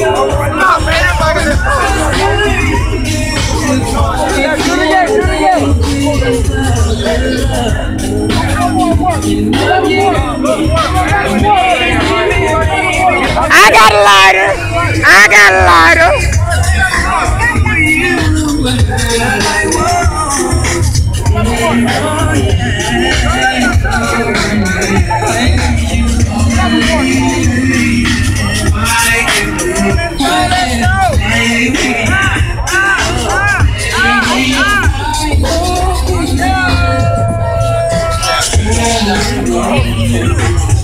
I got a. I got a lighter. I got a lighter. Yeah.